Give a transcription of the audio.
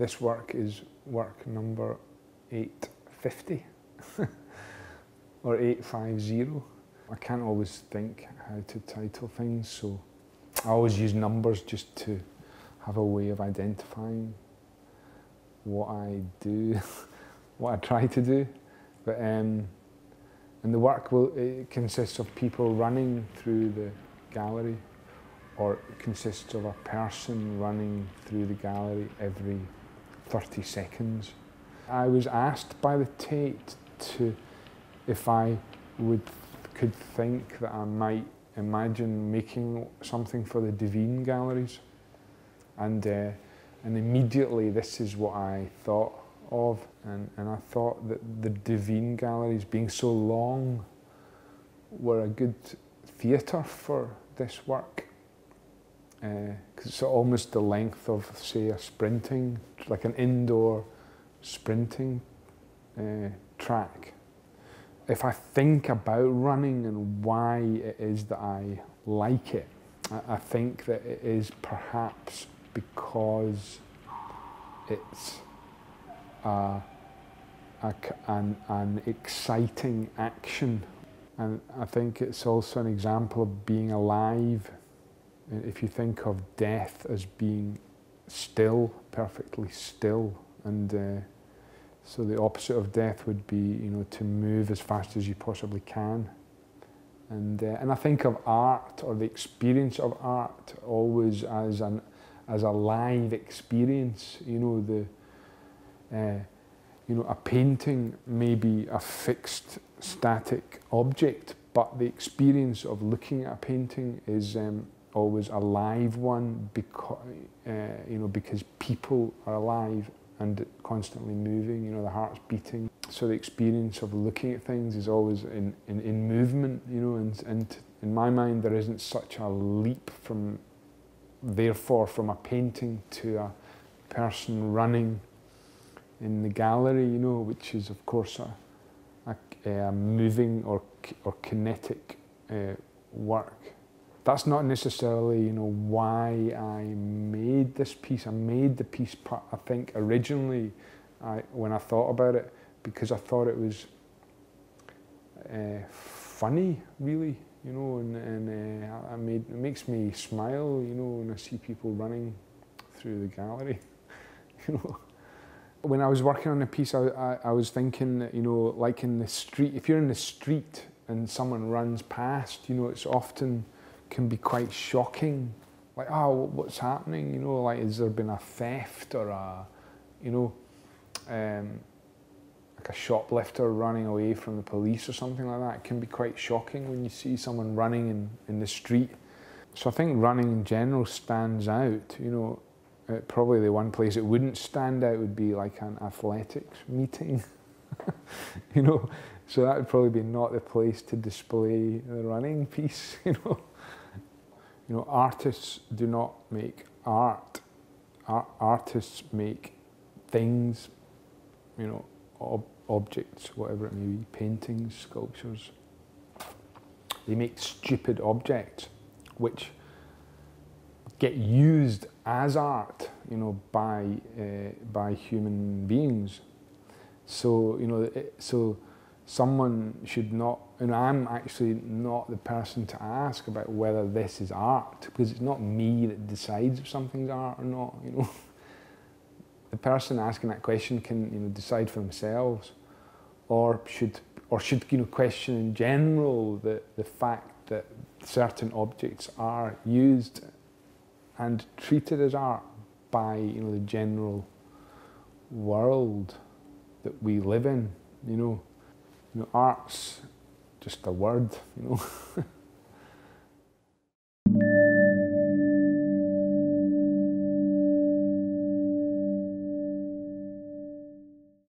this work is work number 850 or 850. I can't always think how to title things, so I always use numbers just to have a way of identifying what I do, what I try to do. But um, and the work will it consists of people running through the gallery, or it consists of a person running through the gallery every 30 seconds. I was asked by the Tate to if I would could think that I might imagine making something for the Duveen galleries, and uh, and immediately this is what I thought of, and, and I thought that the Duveen galleries, being so long, were a good theatre for this work. Because uh, it's almost the length of, say, a sprinting, like an indoor sprinting uh, track. If I think about running and why it is that I like it, I, I think that it is perhaps because it's a, a, an, an exciting action. And I think it's also an example of being alive. If you think of death as being still, perfectly still, and uh, so the opposite of death would be, you know, to move as fast as you possibly can. And, uh, and I think of art or the experience of art always as an as a live experience. You know, the, uh, you know, a painting may be a fixed, static object, but the experience of looking at a painting is um, always a live one because, uh, you know, because people are alive and constantly moving, you know, the heart's beating. So the experience of looking at things is always in, in, in movement, you know, and, and in my mind there isn't such a leap from therefore from a painting to a person running in the gallery, you know, which is of course a, a, a moving or, or kinetic uh, work. That's not necessarily, you know, why I made this piece. I made the piece, part. I think, originally I, when I thought about it, because I thought it was uh, funny, really you know, and, and uh, I made, it makes me smile, you know, when I see people running through the gallery, you know. When I was working on the piece, I, I, I was thinking that, you know, like in the street, if you're in the street and someone runs past, you know, it's often can be quite shocking. Like, oh, what's happening? You know, like, has there been a theft or a, you know, um, like a shoplifter running away from the police or something like that. It can be quite shocking when you see someone running in, in the street. So I think running in general stands out. You know, uh, probably the one place it wouldn't stand out would be like an athletics meeting. you know, so that would probably be not the place to display the running piece. You know, you know, artists do not make art. Ar artists make things. You know, ob objects, whatever it may be, paintings, sculptures. They make stupid objects which get used as art, you know, by uh, by human beings. So you know, it, so someone should not, and I'm actually not the person to ask about whether this is art because it's not me that decides if something's art or not. You know the person asking that question can you know, decide for themselves or should, or should you know, question in general the, the fact that certain objects are used and treated as art by you know, the general world that we live in. You know, you know art's just a word, you know.